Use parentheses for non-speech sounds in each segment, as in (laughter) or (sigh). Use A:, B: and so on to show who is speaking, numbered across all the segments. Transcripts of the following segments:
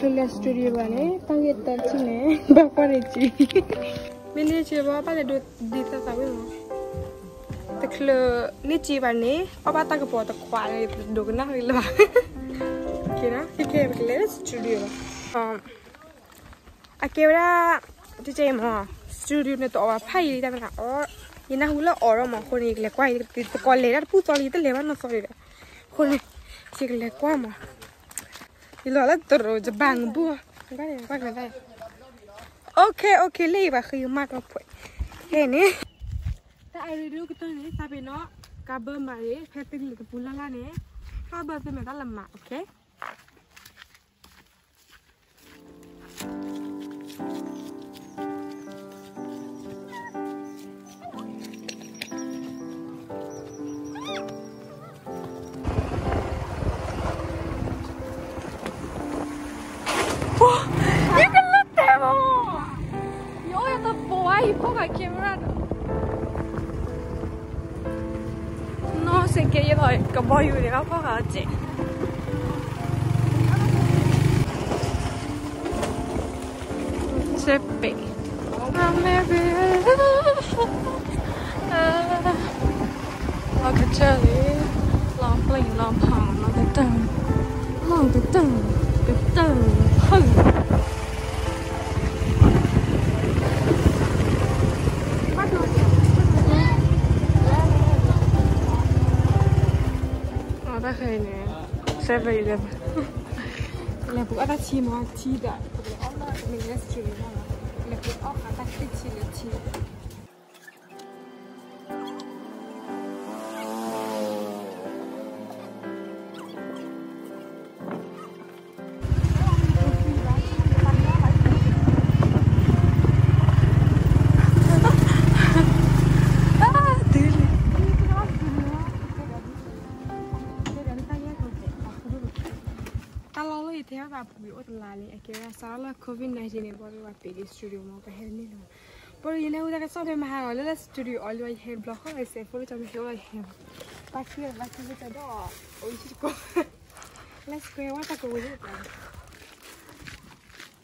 A: Lilla Studiovane, pangettar chine, baparechi. Mene cheva pale do dita sabe no. Takle ni chivane, apa tak po tak kwale dogna hilla. Kira, kike Lilla Studio. Um, akebra tije mo studio ne to apa hili ta mena or ina hula oro mo khoni ikle kwai ko le ra pu to le ban no sorry. Khoni sikle kwama. อีหลอดละตัวจะบางบัวก็ได้ก็ได้โอเคโอเคเลยว่ะคือมากกว่าพ่อเฮ้นี่แต่ไอรู้ก็ตัวนี้ทราเปเนาะกาเบอร์มาเรเพติลิกปูลาละเนี่ยข้าเบอร์เป็นแบบละมาโอเค Thank you. 我在这里，浪平浪平浪得荡，浪得荡，得荡平。7 Eleven. La bugatti mo tida. Allah min yasri. La bugatti tida. sali akira, sala, covid 19 bor wa pedi studio mo pa her nilo por yele uda ka sala ma ha la studio all wa her block ho ese for chami he wa he pa ki wa ki ta do o chi ko let's go wa ta ko ni pa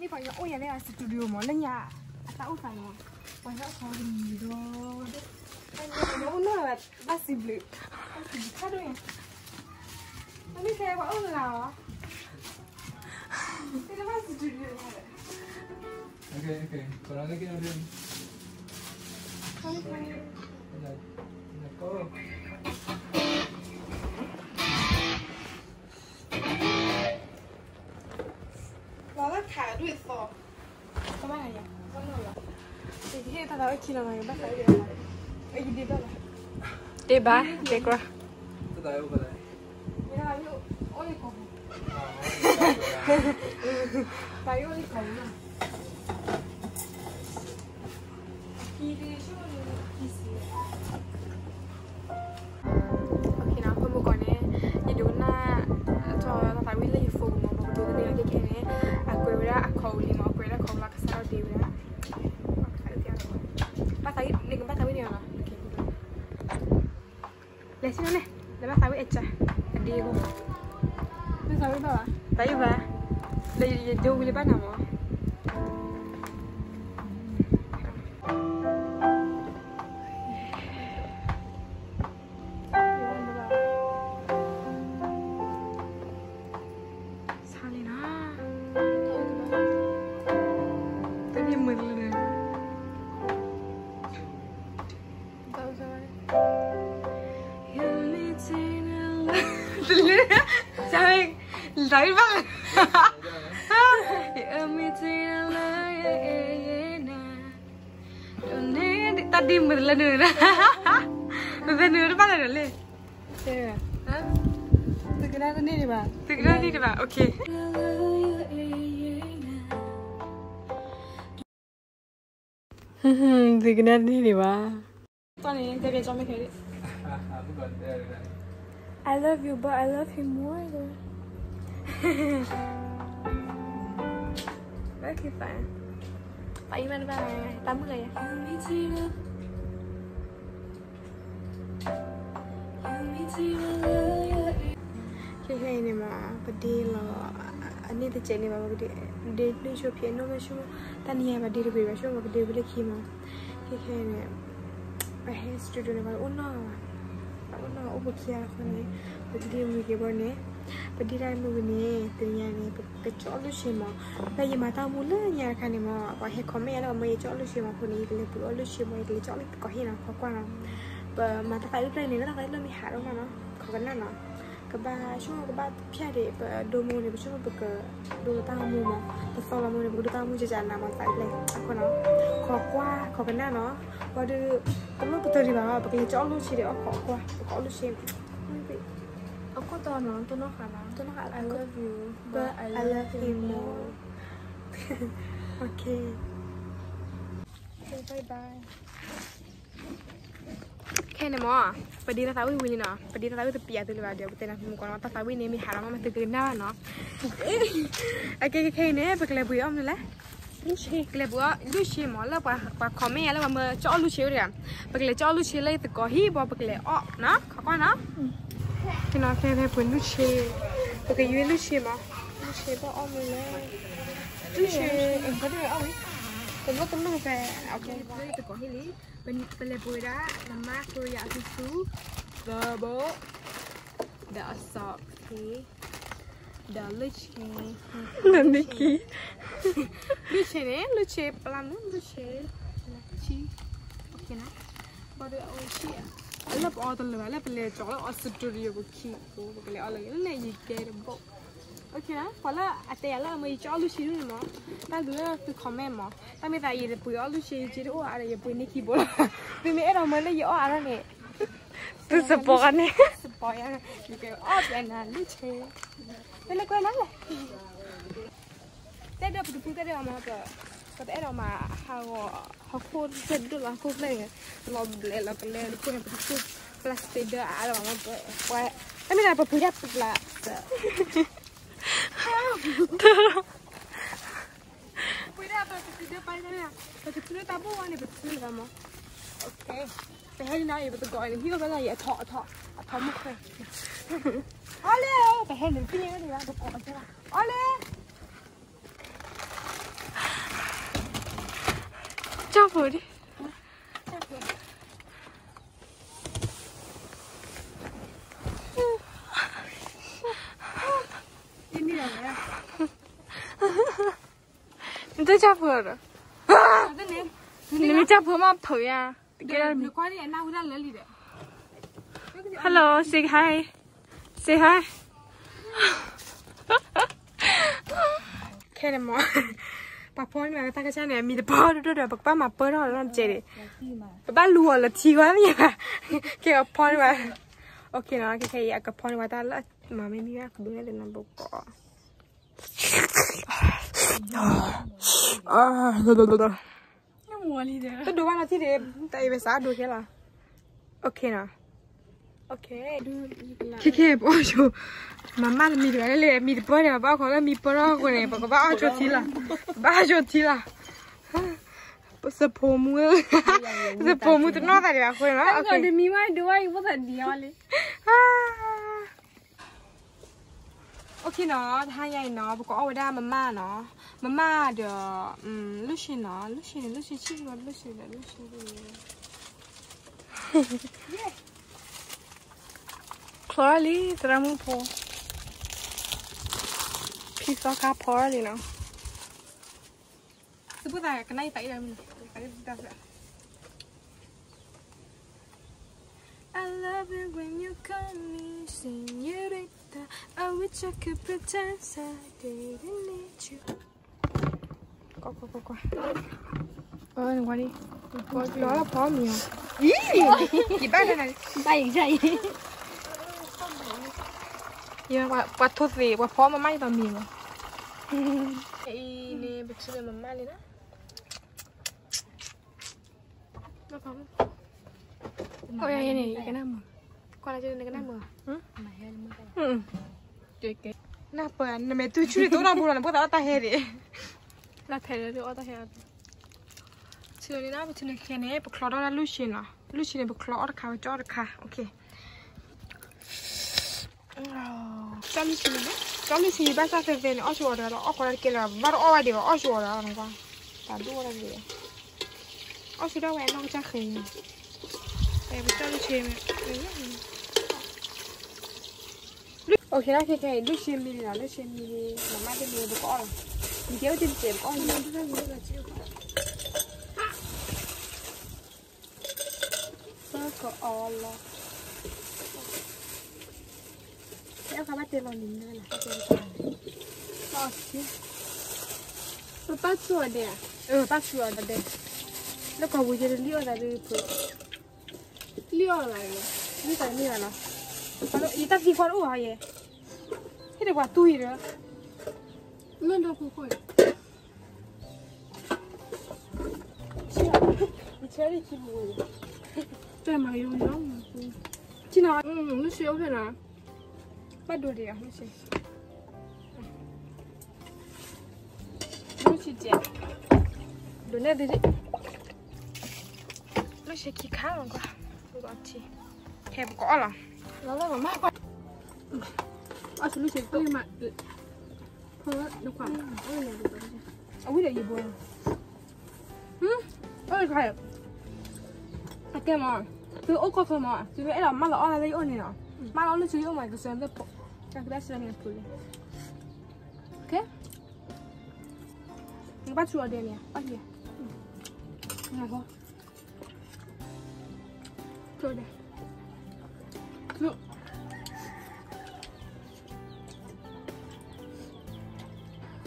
A: ni pa yo o yele studio mo la nya ta u fa no wa ya ko ni do nó là bác sĩ blue bác sĩ blue khác đôi à nó biết xe quá ư là Okay, okay. Còn lại cái
B: kia đâu đi. Không. Giờ, giờ có.
A: Nó thả đuổi này nhỉ? Sao rồi? Ta đâu chỉ là mày bắt lại được. Ấy đi đâu rồi? Đi ba, đi qua.
B: Tao đâu có đây.
A: Mira, yo, oye, como. 나 이러니까 엄마. 길이 쉬워지는 ta đi một lần nữa. (laughs) Một lần nữa nó bắt lại lên. Từ cái đó đi đi bà. Từ cái đó đi đi bà ok. (laughs) Từ cái đó đi đi bà. Con này cái cho mấy cái đi. I love you, but I love him more. okay, fine. Tại vì ba tám mươi này. Cái này này mà, bữa đi là နေ့တချိန်နေပါဘူးဒီဒီလေးချိုဖြစ်နော်မရှိဘူးတန်နေမှာဒီရီပဲရှိမှာဒီဘလေးခီမှာခေခဲနေဘယ်ဟက်စတူဒီယိုမှာဦးနော်ဦးနော်ဥပခရခွနေပဒီမီကေဘောနေပဒီတိုင်းမူနေတင်ရနေပကြောလို့ရှိမှာဘယ်ရမှာတောင်းမလို့ညာခနေမှာဘာဟက်ခွန်မဲရတော့မေကြောလို့ရှိမှာခုနေကလေးပလို့လို့ရှိမှာကလေးကြောလို့ကောဟိနာခွာကွာ mata pa ipla ni nara ipla mi haro mana kagana na kaba shuma kaba piade domo ne shuma buka do tamu mo to fala mo ne buka do tamu jajan na mata ipla aku na kok kwa kagana na wadu kamu betul di bawah pakai cok lu sih deh kok kwa kok lu sih aku tahu no tuh no kana tuh no I love you but I love him more okay okay bye bye ခဲနေမပဒီရသာဝီဝီနေနော်ပဒီရသာဝီတပြရတူလာတယ်ပတဲ့နာမကောနော်တသာဝီနေမီဟာရမမတကနာနော်အကေခဲနေပကလေဘူးအောင်လေလူရှိကလေဘူးလူရှိမလာပါပါခမရလာမချောလူရှိရပကလေချောလူရှိလေတကောဟီဘောပကလေအော်နော်ခကွာနော်ကနော်ခဲခဲပွလူရှိပကရွေးလူရှိမလူရှိဘောအောင်လေလူရှိအင်္ဂလိပ်အောင် Tôi mất tính năng về Ok, tôi có hili Bên bên lê bùi đó Là mát tôi dạ tôi xú Vờ bố Đã sọc kì Đã lưu kì Là nê kì Lưu chê nè, lưu chê Làm nè, lưu chê Là chi. Ok nè. Bà đưa ôi chi. À Lớp ô tần lửa, lớp lê chó Lớp ô sụt trù rìa bộ kì Bộ kì lê ô lê Lớp gì kê đồng bộ ok nè, phải là à tè là mày cho lu luôn mà. Ta đứa là từ comment mà. Ta mới thấy là bùi ở lu xin chỉ đâu à giờ bùi niki bố vì (laughs) mẹ đâu mới lấy ở à đó nè. Từ sập bò anh (laughs) nè sập bò anh. Vì cái ở bên là lu chê bên là quên lắm rồi. Tết đâu bùi bùi cái đâu mà cái cái tết đâu mà hao hao khôn chân được là khôn này lòm lẹ là cái lẹ khôn là cái plastic đó à là mà cái quay ta mới là bùi à bùi là (laughs) Okay. Det här är när jag vill gå in. Hur vill jag ta ta? 你再吓破了。你没吓破吗？头呀！你快点拿回来那里的。Hello, say hi, say hi. 开了吗？把包里面大概家里米的包都这点，把把嘛包上让接的，把把落了提完米吧，给个包里面。OK 呢，给给一个包里面打了，妈咪咪啊，可不要的那不搞。ม่มีแม่คุณแม่เลยนะบอกก่อน à rồi rồi rồi tôi đùa là thế thì tại vì sao đùa cái là ok nào ok khi khi bỏ cho mama là mi được cái này mi được OK နော်ထားရိုက်နော်ဘကောအော်ဒါမမနော်မမတော့อื
C: มလူရှင်နော်လူရှင်
A: လူရှင်ချစ်လို့လူရှင်လည်းလူရှင်လည်း Yeah Clara တရမှုဖို့ Pizza ကပေါ်လीနော်စပူတာကနိုင်တိုင်ရမယ်အဲ့ဒါဆက် I love it when you call me señorita I wish I could pretend I didn't need you. Có có có. Ờ, đừng qua đi. Đó là mì à? Ý, chị bắt đây này.
C: bay chạy
A: Iya, qua qua thuốc gì, qua phó mà may vào mì (laughs) mà. Ý, nè, bịch sư mà may lên đó. Nó phó Ôi, đây này, cái nào mà. Qua lại cho cái nào mà. Hả? Ừ. Chơi cái. Na pa, na me tu churi to na bula na bota ta here. Na thele ri ota here. Chilo ni na bu chune khene, bu klo na lu shin na. Lu shin bu klo kha cho kha. Okay. Oh. Chăm chune na. Kalau lu sih bahasa seven, oh sih ada, oh kalau kira baru oh ada, oh sih ada orang kan. Tak dua lagi. khi sudah wae nong cak nào Eh betul lu sih. Lu oke lah kayak lu sih milih lah, lu sih milih, mama dia milih buku orang. Dia udah sih, oh iya. Buku Allah. Em khá bắt tiền vào mình nữa là Ờ, chứ
C: Nó bắt chuột đấy à?
A: Ừ, bắt chuột đấy đây Nó còn bùi chơi liêu là đi phụ
C: Liêu là gì
A: Đi tới liêu là nó ý tắt gì con ủ vậy
C: Ele é
A: batuíra. Não dá com coisa.
C: Tirar que boa. Tem
A: mais um
C: não? Tirar. Hum, não sei
A: o que não. Baduria, não sei. Não sei dizer. Dona dele. Não sei que cara agora. Vou bater. Quer bola? Não, não, não. Là
C: là mát quá Ờ, nó xíu tôi mà Thôi, nó khoảng. Ôi, này được rồi
A: ở quý gì buồn hứ ơi phải à cái mà. Từ ô có mà. Từ vậy là mà là ở đây ôn này nè mà nó nó chỉ ở ngoài cái sân đó chắc đã xem được rồi ok. Mình bắt chuột đây nè. Bắt gì? Nè con rồi đây. Look.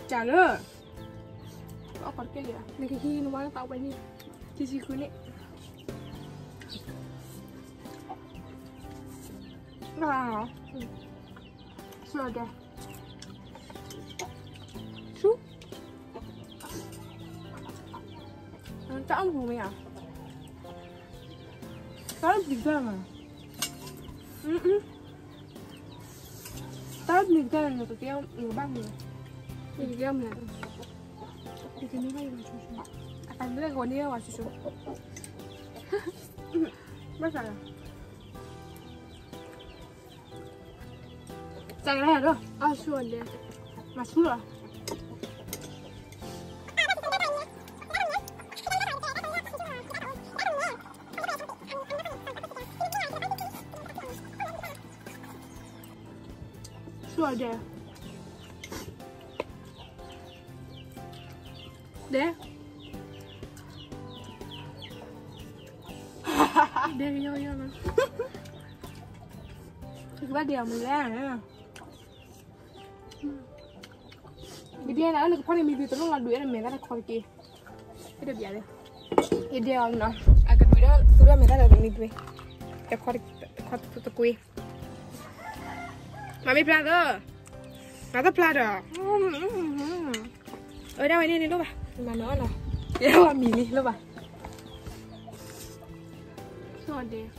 A: Jalo. Oh, Kok perkel ya? Nek iki numang tak weni. cici kunik. Nah. Sudah. Su. Nah, tak ambil ya. Kalau bisa mah. Mm -mm. Tao được ra
C: 얘기하면 이게
A: 내가 이거 주셔 아까 내가 이거 내가 와 주셔 맞아요
C: 자 그래
A: 해도 아 추운데
C: 맛있어
A: 추워 돼 there? Devi io eh. Mi Guardiamo là. Vediamo anche quale mi vedo non la due me la qualche. Vedo è bene. Ed è anno. Anche due mi me la mi due. E qualche quattro tutto qui. Ma mi prendo. Ma da plato. Ora vai nene dove? Mà nó là đâu là mì đi lúc à (laughs)
C: Chuột đấy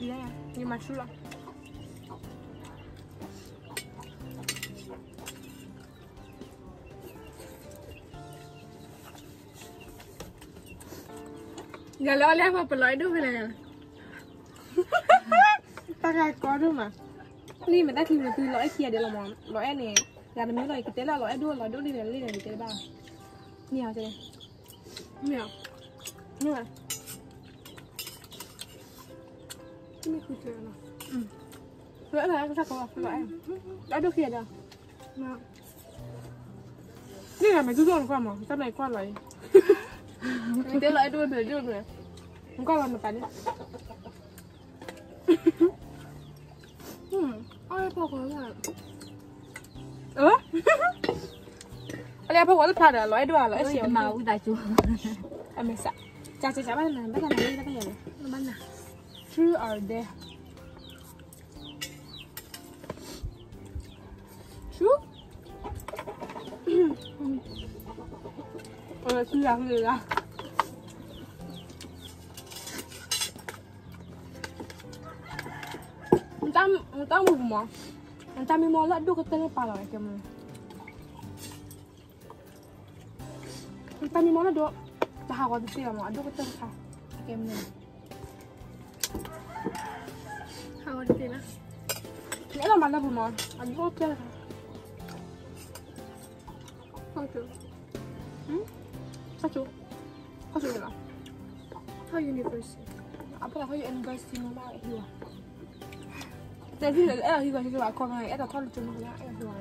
A: Bien Nhưng mà lắm.
C: Gak lo oleh apa lo itu bilang
A: ta ra có đâu mà. Đi mà ta thì từ lõi kia để làm món. Lõi này gà miếng lõi cái tế là lõi đua lõi đua đi là đi là cái tế bao nhiều chưa
C: Mèo.
A: Nhưng mà
C: Cái này không chơi nào.
A: Lõi là sao có lõi lõi đua kia đâu
C: Mèo
A: đi là mày cứ dọn qua mà cái này qua lõi cái tế lõi đua để đua rồi không qua là một cái đi
C: Ôi, bỏ qua lại
A: ơ? Alea apa waktu pada lõi đua lõi xỉu.
D: Mau đại chú
A: em mình sợ. Chả chả chả bắt này bắt này bắt này
C: Nó bắn à
A: True or dare? True? Ờ, chưa làm gì ra Mình ta, mình ta Entah mi molot du kata lepa lah macam mana. Entah mi molot du. Tak harap tu siapa mak. Du kata lepa. Macam
C: mana. Hawa di
A: sini lah. Ini lah mana pun mah. Aduh, okey
C: lah. Okey.
A: Hmm? Satu. Satu ni lah.
C: How universe?
A: Apa lah, how universe ni mah? Iya. T'as vu, elle arrive la Elle le. Hein. Elle voit.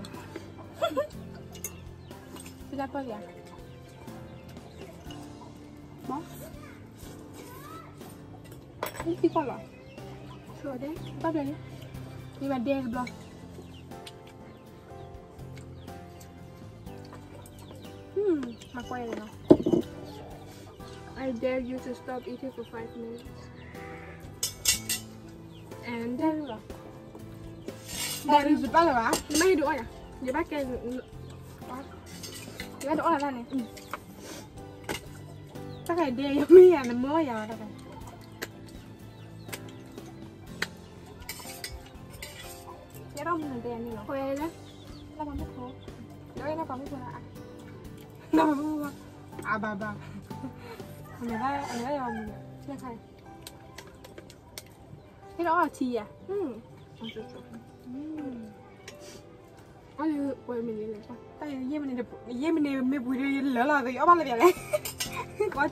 A: (laughs) C'est la Bon. Il fait quoi là? Tu vois, pas bien. Il va. Hmm, ma
C: I dare you to stop eating for five minutes. And
A: there we go. Đen rồi bác rồi hả?
C: nhưng đũa à giờ bác kêu
A: Cái đó là ra này? Chắc là đen giống như là mới giờ rồi Cái đó mình đen này nó
C: khoe đó
A: Nó còn biết thôi Đấy nó còn biết thôi à? (laughs) Nó À bà bà. Người ta, người ta làm gì Chưa Cái đó là chi à?
C: ừ. Ôi, quay mình đi lên
A: Tại vì mình được dê mình mê bùi lỡ (laughs) Quá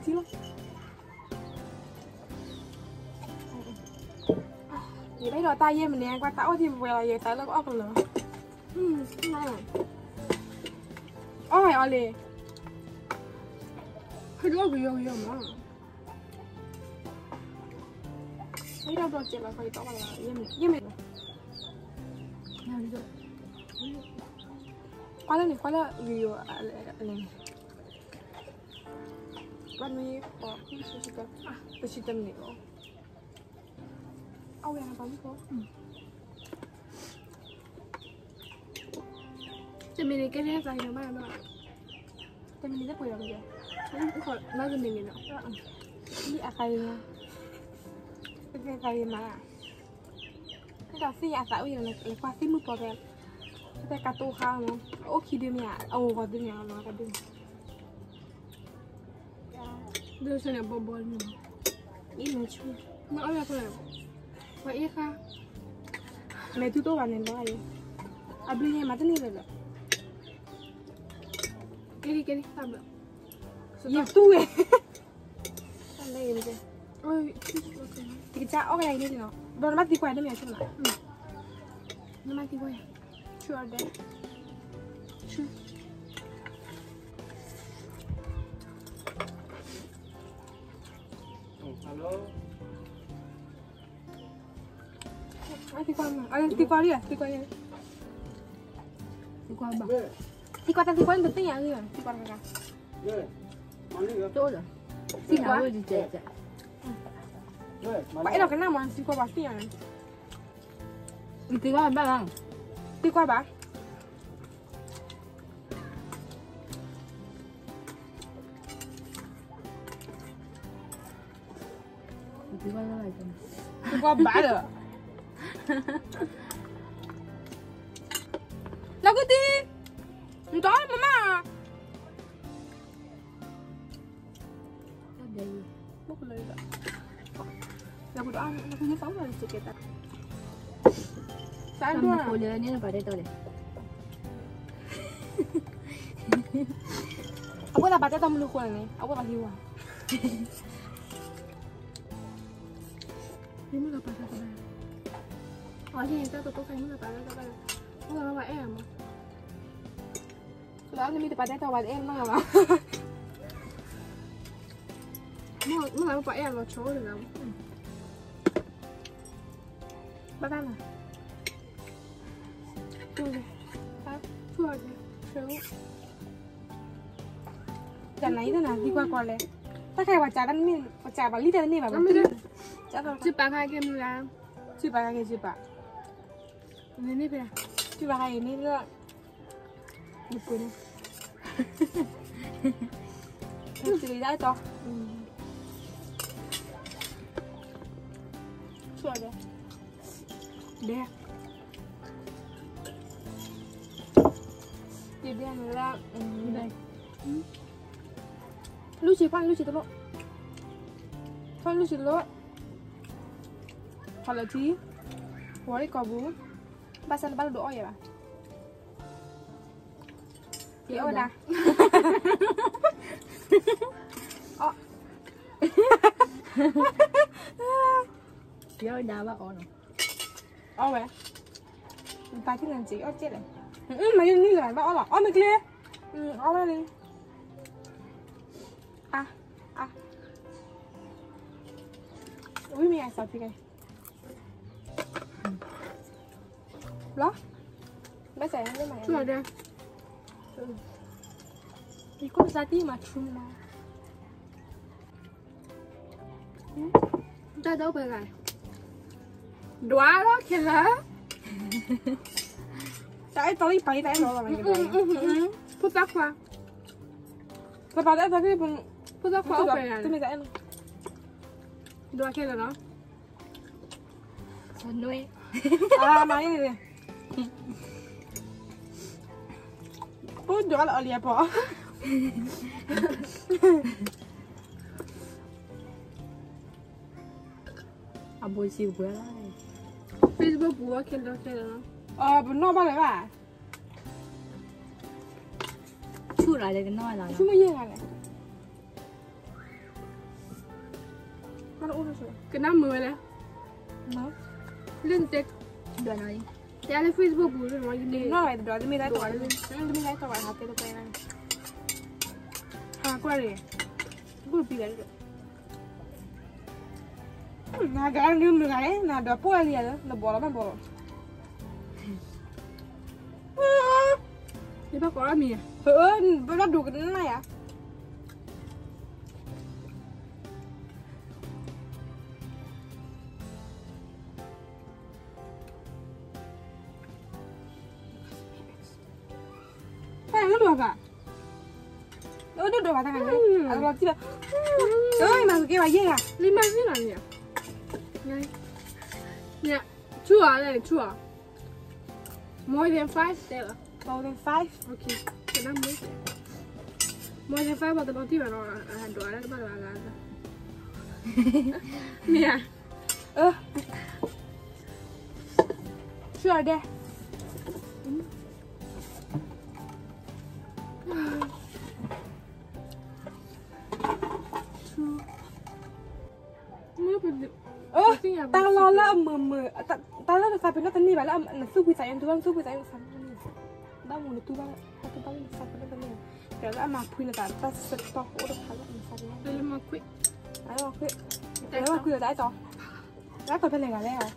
A: Vậy đấy rồi tay dê mình nè qua tao thì về là về tại nó có ốc lửa
C: ừ ngon
A: Ôi ôi lì
C: hơi đũa bị vừa mà.
A: Thấy đâu rồi chị là phải tao là dê mình dê mình
C: rồi
A: Qua lên này qua lên video lên Bạn mới có cái sự sự à cái sự tâm này đó Ôi anh bấm khó
C: cho mình đi cái này dài nó mà nó
A: chị mình rất bùi rồi kìa
C: cũng khỏi nói cho mình đi nữa
A: Ini cái Ini akainya. kasi ya sa uyan le kasi mu po bel oke katuha no o kidemia o godemia no kadem
C: do sa ne bobol no i
A: me chu
C: ma ala ko le ma i kha
A: me tu to banen ba ye abli ne
C: matani le le kiri kiri tabla
A: ya tu eh (laughs)
C: Oi,
A: kita oke ini no. Don't make the quiet, let me show
C: you. Don't make the quiet.
A: Sure, then. Sure.
B: Hello.
A: Tikwa mo. Ay, tikwa
C: rin
B: yan.
A: Tikwa yan. Tikwa ba? Tikwa
C: tan tikwa
A: yung
C: ya.
A: Ano
C: yun? Tikwa rin ka.
B: Tuh lah.
A: Tikwa. (laughs) Đâu cái nào mà tikwa pasti ya.
C: đi qua ba lần
A: Tikwa ba?
C: đi qua nó lại
A: Tikwa ba được. Lagu ti. Doa, lagu ni tahu lah sikit. Saya
C: Kamu
A: dua.
C: kuliah ni pada tahu deh.
A: Aku tak baca tamu lukuan ni. Aku tak hiwa.
C: Ini mah apa apa. Oh, ini kita tutup kayak mana pada pada. Oh, apa em?
A: Đó là mi tập baca tahu em mana mà.
C: Mau mau apa em lo chỗ được không?
A: Ba ba mà.
C: Chua đi.
A: Hả?
C: Chua đi.
A: Xíu. Lần này thế nào đi qua qua lẹ. Ta khai quả trà 爸爸呢？对，他做的食物。
C: 在哪一
A: 段呢？
C: 你乖乖嘞。他
A: 开我家的面，
C: 我家吧，
A: 你的面吧，我这个。家头。去把开给你啦。去把开
C: 给去
A: 把。你那边。去把开那个。你滚。哈哈哈哈哈。你自己来找。嗯。做的。Oh,
C: Dia dah bak ono.
A: oh vậy. (laughs) (laughs) Ba cái làm gì? Oh chết rồi. Ừ, mà như như là bao là. Oh mày clear. Ừ, oh ra đi. À, à. Ui mày sao thế này? Đó. Mày.
C: Chưa đây.
A: Thì có ra tí mà chung mà.
C: Ta đâu về lại. Đoá đó kìa là.
A: Tại tao đi bay tại nó là mày.
C: Phút tắc qua.
A: Tao bay tại tao cái bụng.
C: Phút tắc qua
A: Tao
C: về lại.
A: mày
C: là
A: À mày này này. (laughs) Bố đó là ở liệp bỏ.
D: À bồi chiều bữa lại
C: Facebook bùa kìa. Đó kìa là nó.
A: Ờ, bố nó bao đấy bà.
D: Chút lại để cái nói là
A: Chú mới Facebook
C: búa que lo ah,
A: pues
C: que no.
D: Vale va.
C: Chula de no vale. Chuma llega. Para
A: uno solo. No me vale. No. Lente. Bueno ahí. Te ale Facebook búa, no hay de. No, es verdad, mira esto. Mira esto, a hacer ah, lo que era. Ah, ¿cuál es? Bola mah bola.
C: Đi bác có mì à?
A: Hỡi, nó đủ cái này à? Cái này nó được à? Nó được được vào thằng này.
C: Ừ.
A: À, rồi, chưa? Ơi, mà cái bài gì à?
C: Lima nhỉ? night. Yeah, two hour then, two hour. More than five, Stella.
A: More than five?
C: Okay, so then make it. More than five matematica no, a due, che
A: parla l'altra. Yeah.
C: Oh. Sure,
A: there. Tao lo là mờ mờ, tao tao lo là sao bên nó tao đi bảo là nó sư quý giải em tôi sư quý em sao tao muốn tu ba tao tao sao bên nó tao đi. Cái là mà quý là tao tao sẽ tao hỗ trợ khá là sao đấy
C: Đây mà quick.
A: đấy mà quý đấy mà quý là đấy tao đấy tao bên này là đấy à?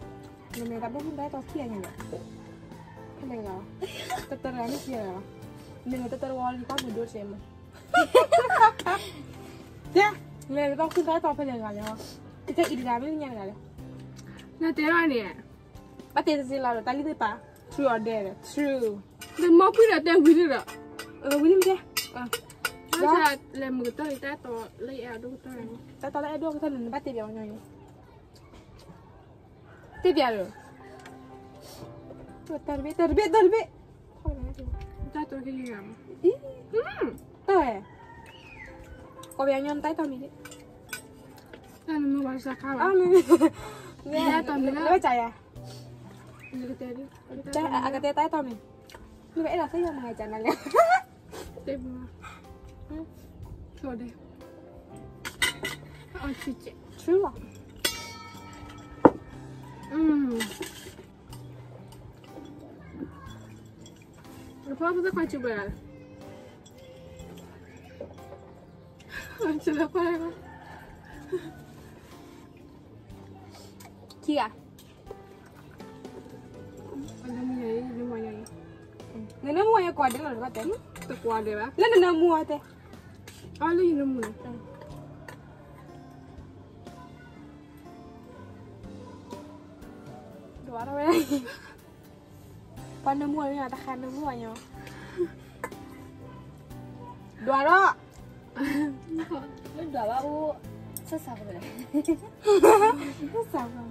A: Mình mình đã biết đấy tao kia nhỉ? Bên này là tao tao làm cái kia là mình người tao tao lo đi qua một đôi xem mà yeah mình tao cứ đấy tao bên này là nhá cái cái ý là nhà này là
C: Nè thế này nè.
A: Bắt tiền gì là tali đi pa. True or dare? True.
C: Đừng mò quick là tên quý được.
A: Ờ, William kia. Ờ.
C: Nó sẽ làm một cái tay to lấy áo đúng tay.
A: Tao tao lại đưa cái thân bắt tiền vào nhau. Tiền vào rồi. Tôi tao biết, tao biết, tao biết. Thôi này.
C: Tay to cái gì?
A: Ý,
C: Ừ.
A: tao à. Có béo nhân tay tao mình đi.
C: Đây là một bài sa khá
A: À,
C: Dạ, tao mình
A: Nó chạy à?
C: Tay.
A: Chạy à cái tay tao mình. Như vậy là cho một ngày chẳng là lẽ.
C: Tay mà. Cho đây. Ôi chị chị.
A: True à?
C: Ừ. Nó phải phải quay chụp lại. Chỉ là quay thôi.
A: chia nana muwa ya
C: kwade la ka tem
A: to kwade ba la
C: nana muwa te alu
A: yinu mu duara we panda muwa ya ta
D: deh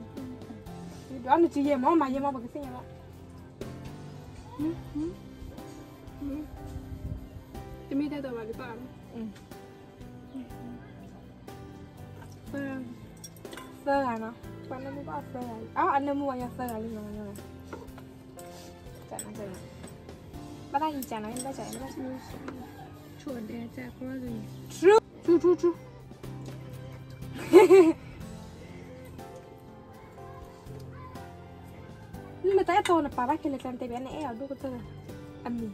D: (laughs) 你
A: 不要你直接买嘛也忙不开心也嗯嗯
C: 嗯就没带到吧就
A: 罢
C: 了
A: 嗯嗯嗯嗯嗯分来吗把那木瓜分啊那木瓜要分来就能用了在呢在呢把大姨讲
C: 了你把小姨
A: 说
C: 的在锅
A: 里嘿嘿嘿 là làm tay bé này ở đâu có tôi âm mì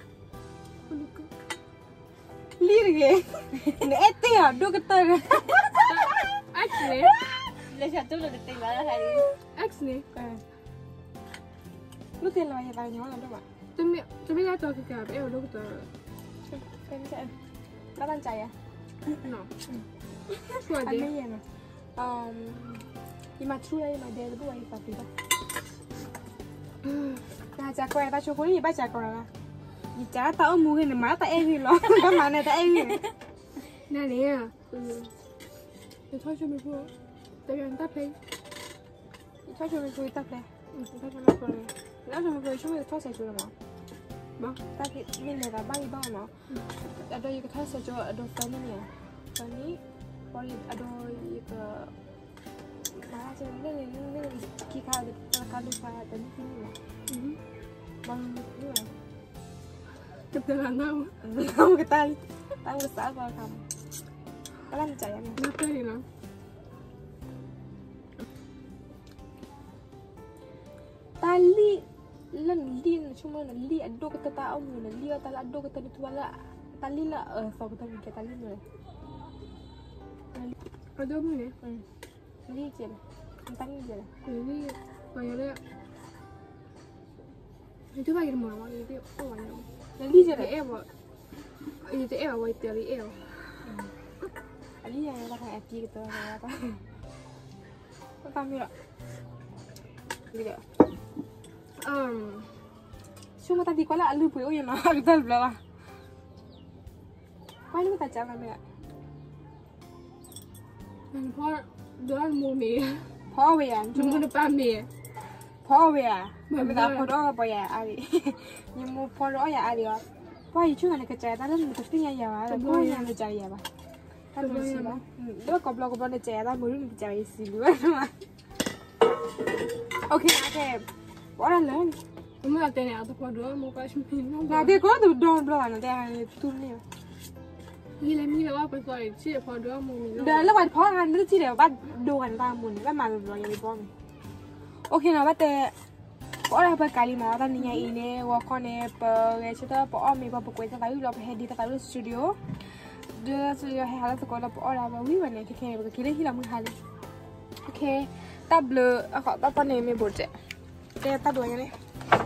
A: li rồi kìa nè tay ở đâu có tôi
C: X nè
D: Lấy satu lu detik malah hari.
C: X nè
A: lúc tiền là mày vào nhóm làm đâu ạ
C: tôi biết tôi biết tôi cái cả em đâu có
A: em sẽ nó đang chạy à?
C: Nó chuột
A: anh
C: để
A: mấy giờ nè um nhưng mà chui đây mà đều đuôi ba chả quay ba chú khối gì ba chả quay là gì chả tao mua cái này má tao em gì lo. Cái (laughs) má này tao em gì
C: nè nè để à. ừ. thôi cho mình vừa tao cho anh tắt đi.
A: Để thôi cho mình vừa tắt đi. Ừ, thôi cho mình vừa lấy cho mình vừa chúng mình thôi sẽ chưa được không
C: mà
A: ta thì mình này là ba bay bao mà. Ừ. Ở đây cái thay sẽ cho ở đâu nè này phần này còn ở đâu cái sebenarnya ini kikali kali saya sini lah bangun itu lah kamu kamu ketali tahu besar kamu kalian percaya nggak kenapa hilang tali lan cuma li ado kita tahu li atau ado kita
C: itu wala tali lah
A: eh so kita tali ada mana? Hmm. Ni kentang aja. Lah ini
C: bayarnya itu bayar mama
A: itu oh bayar jadi jadi eh itu eh awal dari eh jadi yang kita hmm. kayak gitu apa? Kami lah gitu um. Cuma tadi kalau alu bu oh ya nah kita belah paling kita jalan ya dan por mumi 파워야 중국은 밤이 파워야 뭐다 포로가 뭐야 아니 니모 포로야 아니요 봐
C: 이쪽에
A: 이렇게 짜야 다른 거 그때 야야 와
C: 거기야 내 짜야 봐 다른 거 이거 겁라고
A: 번에 짜야 다
C: 모르는 게 짜야 있어 이거 오케이
A: 나게 뭐라 넌 엄마 때문에 아도 포로 뭐 가시면 나 데고 돈 돌아 나 데가 뚫네요 ยี่เลยมีแล้วว่าไปซอยเชี่ยพอด้วยมึงเดินแล้ววันพ่อกันไม่รู้ที่เดี๋ยวบ้านดูกันตามมุนบ้านมาเรายังไม่ป้อมโอเคนะว่าแต่ปอเราไปกาลิมาตอนนี้อีเน่วอคอนเน่ปะเวชตาปอ
C: มีปะปะคุยสบายเรา
A: ไปเฮดีตาตาลูสตูดิโอเดี๋ยวสตูดิโอให้
C: ฮัลโหลสกอลปอ
A: เราไปวิวันเนี่ยที่เคยไปกินได้ที่เรามึงฮัลโอเคตาเบลอขอตาตอนนี้ไม่บ่นเจ๊เจ๊ตาดูยังไง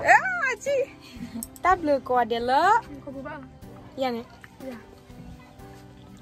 A: เอ้าจีตาเบลอกอดเดี๋ยวละยังไง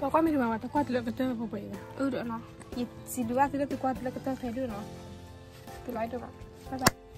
A: Bakwa mi mama takwa tilo
C: kete apa apa
A: ya? Udah no. Si dua tilo takwa tilo kete kayak dulu no. Tilo itu mah. Bye bye.